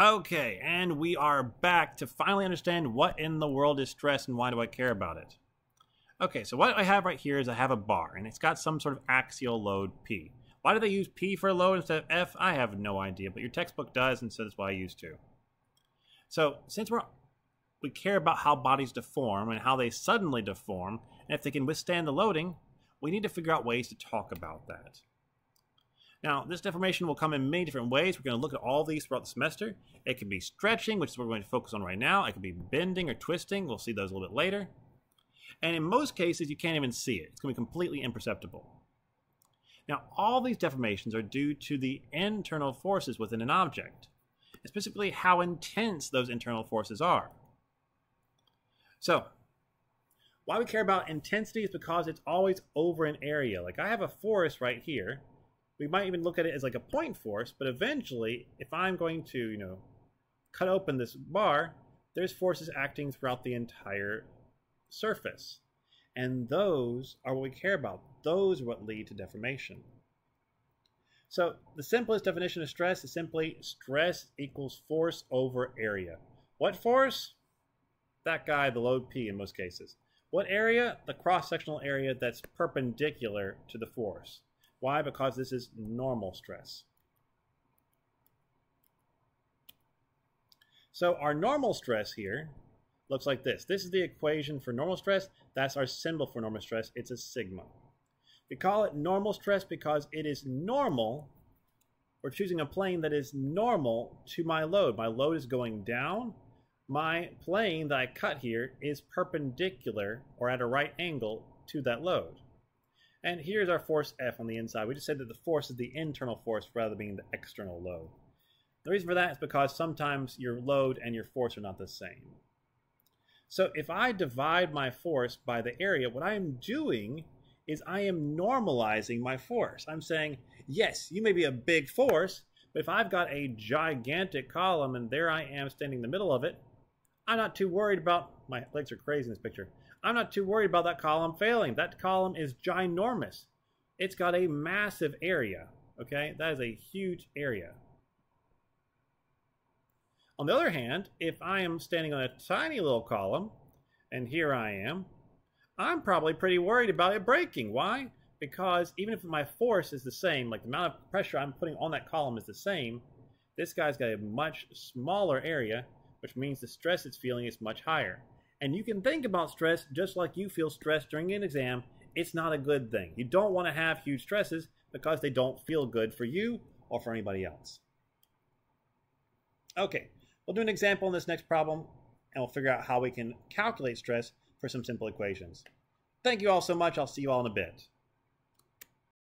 Okay, and we are back to finally understand what in the world is stress and why do I care about it. Okay, so what I have right here is I have a bar, and it's got some sort of axial load P. Why do they use P for a load instead of F? I have no idea, but your textbook does, and so that's why I used to. So since we're we care about how bodies deform and how they suddenly deform, and if they can withstand the loading, we need to figure out ways to talk about that. Now, this deformation will come in many different ways. We're going to look at all these throughout the semester. It can be stretching, which is what we're going to focus on right now. It can be bending or twisting. We'll see those a little bit later. And in most cases, you can't even see it. It's going to be completely imperceptible. Now, all these deformations are due to the internal forces within an object, specifically how intense those internal forces are. So, why we care about intensity is because it's always over an area. Like I have a force right here. We might even look at it as like a point force, but eventually, if I'm going to, you know, cut open this bar, there's forces acting throughout the entire surface. And those are what we care about. Those are what lead to deformation. So the simplest definition of stress is simply stress equals force over area. What force? That guy, the load P in most cases. What area? The cross-sectional area that's perpendicular to the force. Why? Because this is normal stress. So our normal stress here looks like this. This is the equation for normal stress. That's our symbol for normal stress. It's a sigma. We call it normal stress because it is normal. We're choosing a plane that is normal to my load. My load is going down. My plane that I cut here is perpendicular or at a right angle to that load. And here's our force F on the inside. We just said that the force is the internal force rather than being the external load. The reason for that is because sometimes your load and your force are not the same. So if I divide my force by the area, what I am doing is I am normalizing my force. I'm saying, yes, you may be a big force, but if I've got a gigantic column and there I am standing in the middle of it, I'm not too worried about, my legs are crazy in this picture, I'm not too worried about that column failing. That column is ginormous. It's got a massive area, okay? That is a huge area. On the other hand, if I am standing on a tiny little column, and here I am, I'm probably pretty worried about it breaking. Why? Because even if my force is the same, like the amount of pressure I'm putting on that column is the same, this guy's got a much smaller area, which means the stress it's feeling is much higher. And you can think about stress just like you feel stress during an exam. It's not a good thing. You don't want to have huge stresses because they don't feel good for you or for anybody else. Okay, We'll do an example in this next problem, and we'll figure out how we can calculate stress for some simple equations. Thank you all so much. I'll see you all in a bit.